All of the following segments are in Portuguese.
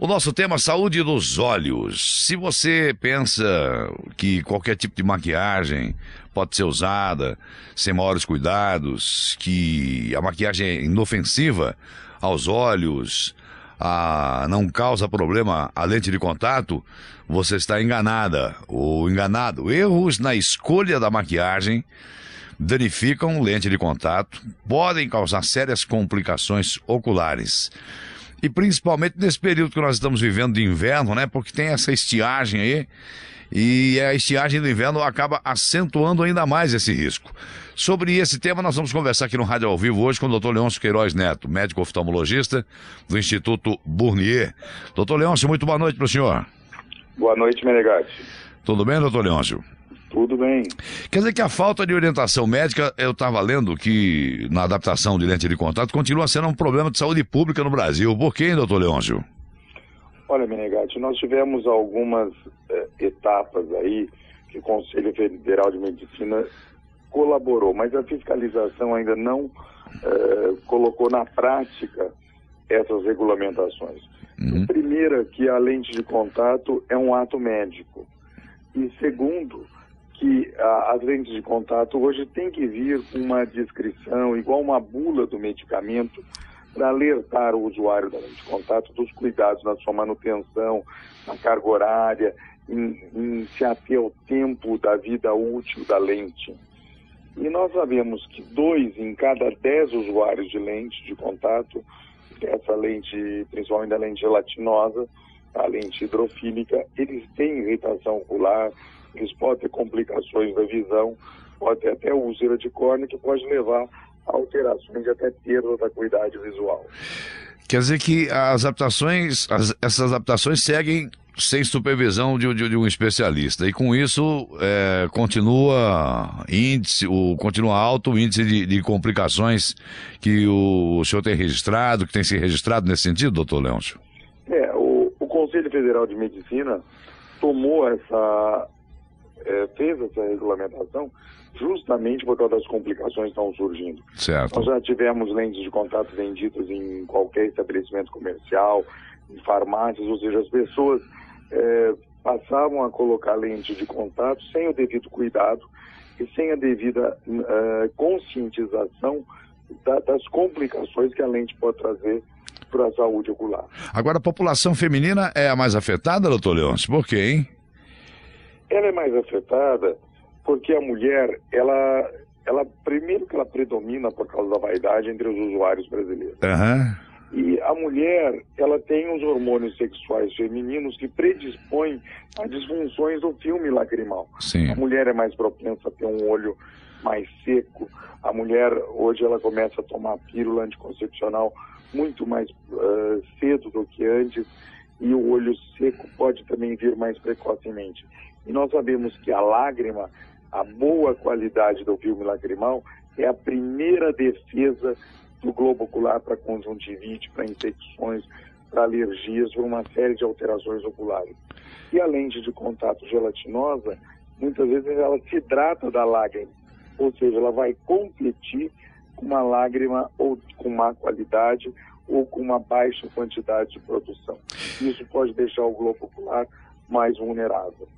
O nosso tema saúde dos olhos. Se você pensa que qualquer tipo de maquiagem pode ser usada sem maiores cuidados, que a maquiagem é inofensiva aos olhos, a, não causa problema a lente de contato, você está enganada ou enganado. Erros na escolha da maquiagem danificam lente de contato, podem causar sérias complicações oculares. E principalmente nesse período que nós estamos vivendo de inverno, né? Porque tem essa estiagem aí. E a estiagem do inverno acaba acentuando ainda mais esse risco. Sobre esse tema, nós vamos conversar aqui no Rádio ao Vivo hoje com o Dr. Leôncio Queiroz Neto, médico oftalmologista do Instituto Bournier. Doutor Leôncio, muito boa noite para o senhor. Boa noite, Menegatti. Tudo bem, doutor Leôncio? Tudo bem. Quer dizer que a falta de orientação médica, eu estava lendo que na adaptação de lente de contato continua sendo um problema de saúde pública no Brasil. Por quê, doutor Leôncio? Olha, Menegatti, nós tivemos algumas eh, etapas aí que o Conselho Federal de Medicina colaborou, mas a fiscalização ainda não eh, colocou na prática essas regulamentações. Uhum. Primeiro, que a lente de contato é um ato médico. E segundo, que a, as lentes de contato hoje tem que vir com uma descrição, igual uma bula do medicamento, para alertar o usuário da lente de contato dos cuidados na sua manutenção, na carga horária, em, em se ater ao tempo da vida útil da lente. E nós sabemos que dois em cada dez usuários de lente de contato, essa lente, principalmente a lente gelatinosa, a lente hidrofílica, eles têm irritação ocular, eles podem ter complicações da visão, pode ter até úlcera de córnea, que pode levar a alterações e até perda da qualidade visual. Quer dizer que as adaptações, as, essas adaptações seguem sem supervisão de, de, de, um especialista. E com isso é, continua índice, o, continua alto o índice de, de, complicações que o, o senhor tem registrado, que tem se registrado nesse sentido, doutor Leôncio? Conselho Federal de Medicina tomou essa, é, fez essa regulamentação justamente por causa das complicações que estão surgindo. Certo. Nós já tivemos lentes de contato vendidas em qualquer estabelecimento comercial, em farmácias, ou seja, as pessoas é, passavam a colocar lente de contato sem o devido cuidado e sem a devida é, conscientização da, das complicações que a lente pode trazer para a saúde ocular. Agora, a população feminina é a mais afetada, doutor Leôncio? Por quê, hein? Ela é mais afetada porque a mulher, ela, ela primeiro que ela predomina por causa da vaidade entre os usuários brasileiros. Uhum. E a mulher, ela tem os hormônios sexuais femininos que predispõem a disfunções do filme lacrimal. Sim. A mulher é mais propensa a ter um olho mais seco. A mulher, hoje, ela começa a tomar pílula anticoncepcional muito mais uh, cedo do que antes. E o olho seco pode também vir mais precocemente. E nós sabemos que a lágrima, a boa qualidade do filme lacrimal, é a primeira defesa do globo ocular para conjuntivite, para infecções, para alergias, para uma série de alterações oculares. E a lente de contato gelatinosa, muitas vezes ela se hidrata da lágrima, ou seja, ela vai competir com uma lágrima ou com má qualidade ou com uma baixa quantidade de produção. Isso pode deixar o globo ocular mais vulnerável.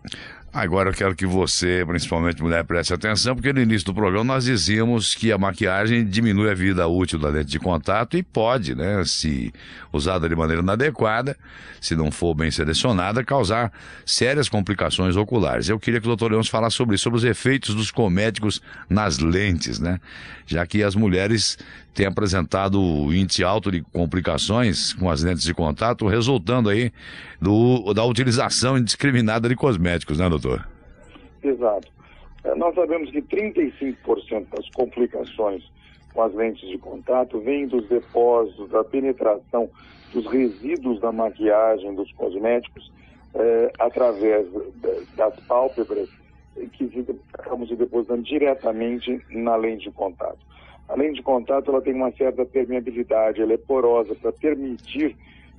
Agora eu quero que você, principalmente mulher, preste atenção, porque no início do programa nós dizíamos que a maquiagem diminui a vida útil da lente de contato e pode, né, se usada de maneira inadequada, se não for bem selecionada, causar sérias complicações oculares. Eu queria que o doutor Leôncio falasse sobre isso, sobre os efeitos dos cosméticos nas lentes, né, já que as mulheres têm apresentado índice alto de complicações com as lentes de contato, resultando aí do, da utilização indiscriminada de cosméticos, né, doutor? Doutor? Exato. É, nós sabemos que 35% das complicações com as lentes de contato vêm dos depósitos, da penetração dos resíduos da maquiagem, dos cosméticos, é, através das pálpebras, que acabam se depositando diretamente na lente de contato. A lente de contato ela tem uma certa permeabilidade, ela é porosa para permitir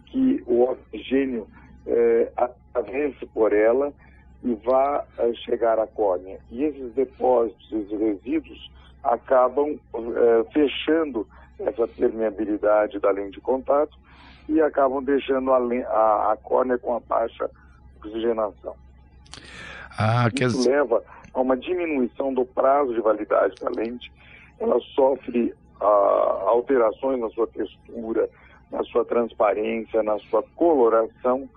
que o oxigênio é, atravesse por ela e vá uh, chegar à córnea. E esses depósitos, esses resíduos, acabam uh, fechando essa permeabilidade da lente de contato e acabam deixando a, a, a córnea com a baixa oxigenação. Ah, Isso quer... leva a uma diminuição do prazo de validade da lente. Ela sofre ah, alterações na sua textura, na sua transparência, na sua coloração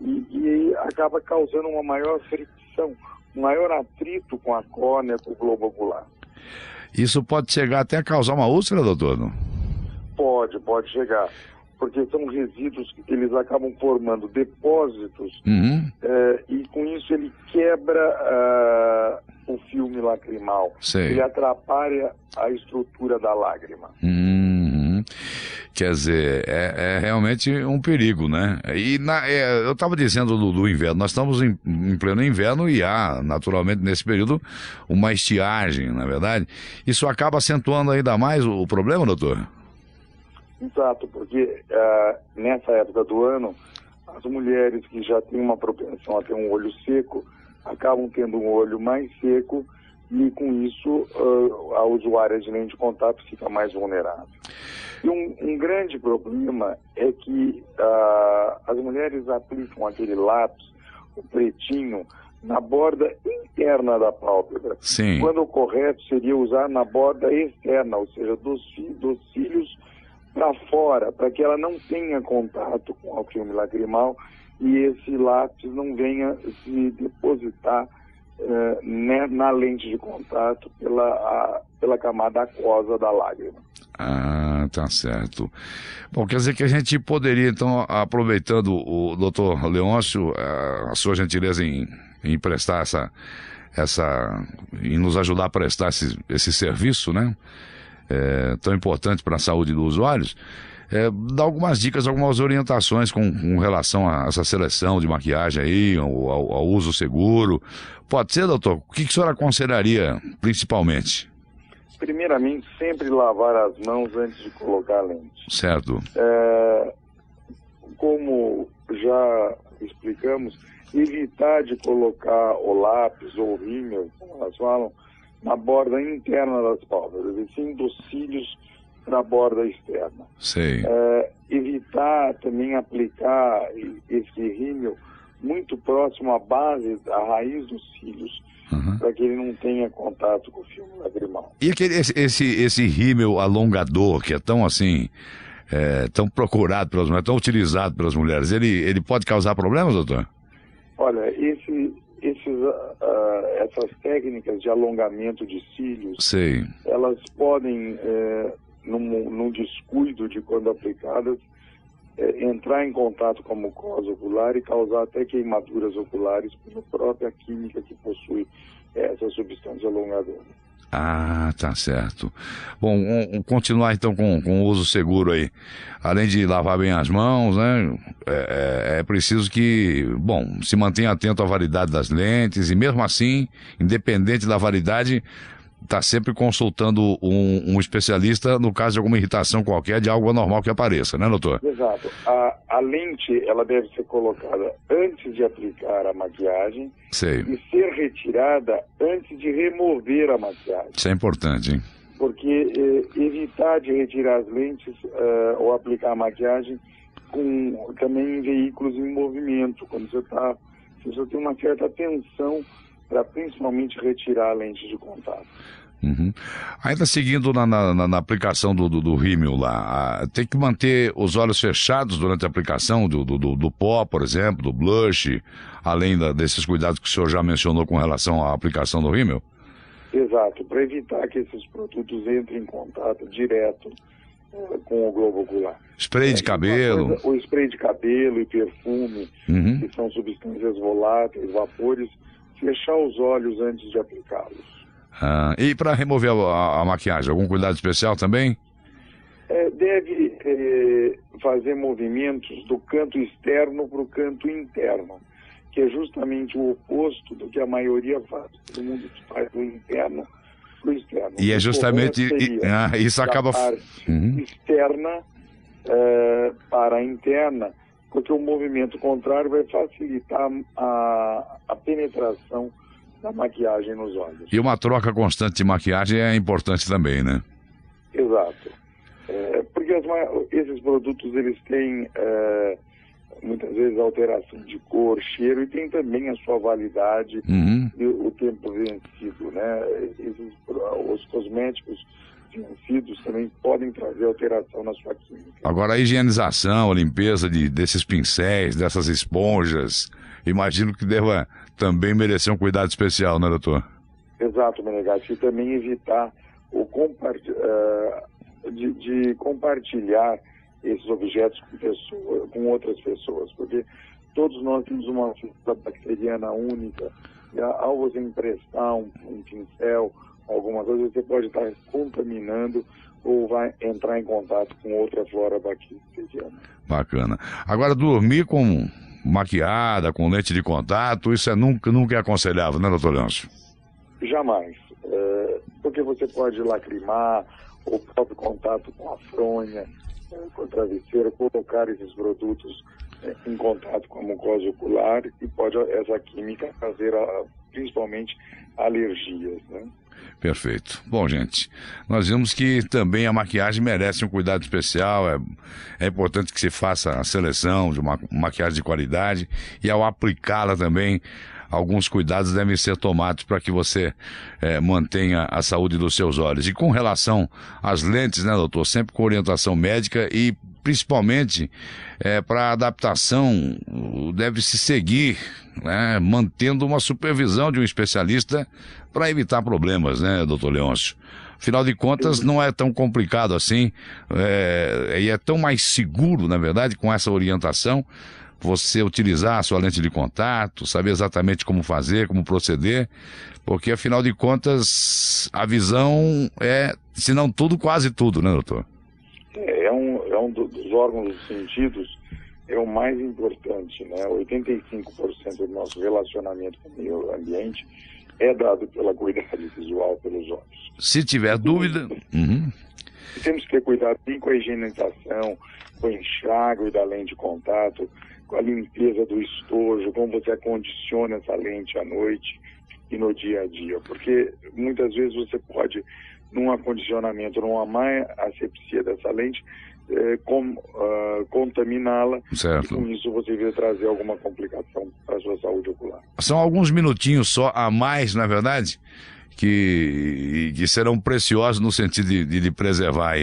e, e acaba causando uma maior fricção, um maior atrito com a córnea, com o globo ocular. Isso pode chegar até a causar uma úlcera, doutor? Não? Pode, pode chegar. Porque são resíduos que eles acabam formando depósitos uhum. é, e com isso ele quebra uh, o filme lacrimal. Sei. Ele atrapalha a estrutura da lágrima. Uhum. Quer dizer, é, é, realmente um perigo, né? E na, é, eu estava dizendo do, do, inverno, nós estamos em, em, pleno inverno e há, naturalmente, nesse período, uma estiagem, na é verdade. Isso acaba acentuando ainda mais o, o problema, doutor? Exato, porque uh, nessa época do ano, as mulheres que já têm uma propensão a ter um olho seco acabam tendo um olho mais seco e com isso uh, a usuária de lente de contato fica mais vulnerável. E um, um grande problema é que uh, as mulheres aplicam aquele lápis, o pretinho, na borda interna da pálpebra. Sim. Quando o correto seria usar na borda externa, ou seja, dos, dos cílios para fora, para que ela não tenha contato com o filme lacrimal e esse lápis não venha se depositar né, na lente de contato pela, a, pela camada aquosa da lágrima. Ah, tá certo. Bom, quer dizer que a gente poderia, então, aproveitando o doutor Leôncio, a, a sua gentileza em, em prestar essa, essa, em nos ajudar a prestar esse, esse serviço, né? É, tão importante para a saúde dos olhos, é, dar algumas dicas, algumas orientações com, com, relação a essa seleção de maquiagem aí, ao, ao, uso seguro. Pode ser, doutor? O que, que o senhor aconselharia principalmente? primeiramente, sempre lavar as mãos antes de colocar a lente. Certo. É, como já explicamos, evitar de colocar o lápis ou o rímel, como elas falam, na borda interna das pálpebras, e sim dos cílios na borda externa. Sei. É, evitar também aplicar esse rímel muito próximo à base, à raiz dos cílios, uhum. para que ele não tenha contato com o filme lagrimal. E aquele, esse, esse, esse rímel alongador, que é tão assim, é, tão procurado pelas mulheres, tão utilizado pelas mulheres, ele, ele pode causar problemas, doutor? Olha, esse, esses, uh, essas técnicas de alongamento de cílios, Sei. elas podem, é, num, num descuido de quando aplicadas, é, entrar em contato com a mucosa ocular e causar até queimaduras oculares pela própria química que possui essa substância alongadora. Ah, tá certo. Bom, um, continuar então com, com o uso seguro aí. Além de lavar bem as mãos, né? É, é, é preciso que, bom, se mantenha atento à validade das lentes e mesmo assim, independente da validade, está sempre consultando um, um, especialista no caso de alguma irritação qualquer, de algo anormal que apareça, né, doutor? Exato. A, a lente, ela deve ser colocada antes de aplicar a maquiagem Sei. e ser retirada antes de remover a maquiagem. Isso é importante, hein? Porque eh, evitar de retirar as lentes uh, ou aplicar a maquiagem com também em veículos em movimento, quando você está, você tem uma certa tensão para principalmente retirar a lente de contato. Uhum. Ainda seguindo na, na, na aplicação do, do, do rímel lá, tem que manter os olhos fechados durante a aplicação do, do, do pó, por exemplo, do blush, além da, desses cuidados que o senhor já mencionou com relação à aplicação do rímel? Exato, para evitar que esses produtos entrem em contato direto é, com o globo ocular. Spray de é, cabelo. Coisa, o spray de cabelo e perfume, uhum. que são substâncias voláteis, vapores, fechar os olhos antes de aplicá-los. Ah, e para remover a, a, maquiagem, algum cuidado especial também? É, deve é, fazer movimentos do canto externo para o canto interno, que é justamente o oposto do que a maioria faz. Todo mundo faz do interno para o externo. E é justamente e, ah, isso acaba. Uhum. Externa é, para a interna porque o movimento contrário vai facilitar a, a penetração da maquiagem nos olhos. E uma troca constante de maquiagem é importante também, né? Exato. É, porque as, esses produtos eles têm é, muitas vezes alteração de cor, cheiro e tem também a sua validade uhum. e o tempo vencido, né? Esses, os cosméticos vencidos também podem trazer alteração na sua química. Agora a higienização, a limpeza de, desses pincéis, dessas esponjas, imagino que deva também merecer um cuidado especial, né, doutor? Exato, Menegatti, e também evitar o compartilhar uh, de, de, compartilhar esses objetos com, pessoa, com outras pessoas, porque todos nós temos uma bacteriana única, e ao você emprestar um, um pincel, alguma coisa, você pode estar contaminando ou vai entrar em contato com outra flora bacteriana. Bacana. Agora, dormir com maquiada, com lente de contato, isso é nunca, nunca é aconselhável, né, doutor Leôncio? Jamais. É, porque você pode lacrimar, o próprio contato com a fronha, é, com o travesseiro, colocar esses produtos é, em contato com a mucosa ocular e pode essa química fazer a, principalmente alergias, né? Perfeito. Bom, gente, nós vimos que também a maquiagem merece um cuidado especial. É, é importante que se faça a seleção de uma maquiagem de qualidade e ao aplicá-la também alguns cuidados devem ser tomados para que você é, mantenha a saúde dos seus olhos. E com relação às lentes, né, doutor? Sempre com orientação médica e principalmente é, para adaptação deve se seguir, né, mantendo uma supervisão de um especialista para evitar problemas, né, doutor Leôncio? Afinal de contas, não é tão complicado assim, é, e é tão mais seguro, na verdade, com essa orientação, você utilizar a sua lente de contato, saber exatamente como fazer, como proceder, porque afinal de contas a visão é, se não tudo, quase tudo, né, doutor? Um, um dos órgãos dos sentidos, é o mais importante, né? 85% do nosso relacionamento com o meio ambiente é dado pela cuidade visual pelos olhos. Se tiver dúvida. Uhum. Temos que ter cuidado sim com a higienização, com o enxágue da lente de contato, com a limpeza do estojo, como você acondiciona essa lente à noite e no dia a dia. Porque muitas vezes você pode, num acondicionamento, numa má asepsia dessa lente, eh, com, uh, contaminá-la. E com isso você vai trazer alguma complicação para a sua saúde ocular. São alguns minutinhos só a mais, na é verdade? que, que serão preciosos no sentido de, de, de preservar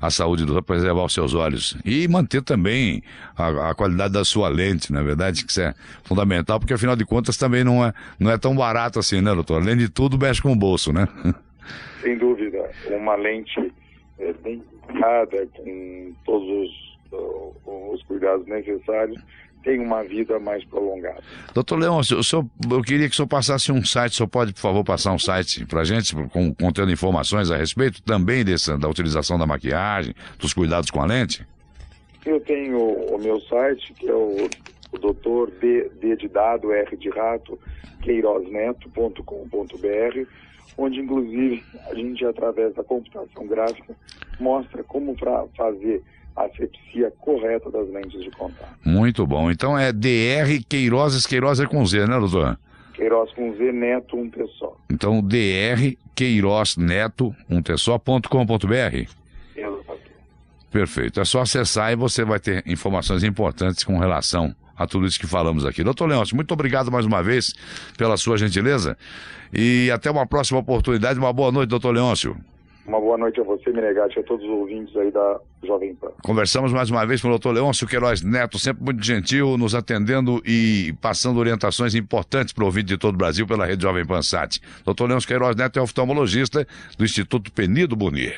a saúde, do, preservar os seus olhos e manter também a, a, qualidade da sua lente, na é verdade, que isso é fundamental, porque afinal de contas também não é, não é tão barato assim, né, doutor? Além de tudo, mexe com o bolso, né? Sem dúvida, uma lente é, bem cuidada, com todos os, os cuidados necessários, tem uma vida mais prolongada. Doutor Leão, o senhor, eu queria que o senhor passasse um site, o senhor pode, por favor, passar um site para a gente, com, contendo informações a respeito também dessa, da utilização da maquiagem, dos cuidados com a lente? Eu tenho o meu site, que é o, o doutor D, D de dado, R de rato, queirosneto.com.br, onde inclusive a gente, através da computação gráfica, mostra como para fazer asepsia correta das lentes de contato. Muito bom. Então é DR Queiroz, Queiroz é com Z, né, doutor? Queiroz com Z, Neto, um só. Então, DR Queiroz Neto, um T só.com.br? Perfeito. É só acessar e você vai ter informações importantes com relação a tudo isso que falamos aqui. Doutor Leôncio, muito obrigado mais uma vez pela sua gentileza e até uma próxima oportunidade. Uma boa noite, doutor Leôncio. Uma boa noite a você, Menegatti, a todos os ouvintes aí da Jovem Pan. Conversamos mais uma vez com o doutor Leôncio Queiroz Neto, sempre muito gentil, nos atendendo e passando orientações importantes para o ouvinte de todo o Brasil pela rede Jovem Pan Sat. Doutor Leôncio Queiroz Neto é oftalmologista do Instituto Penido Bonir.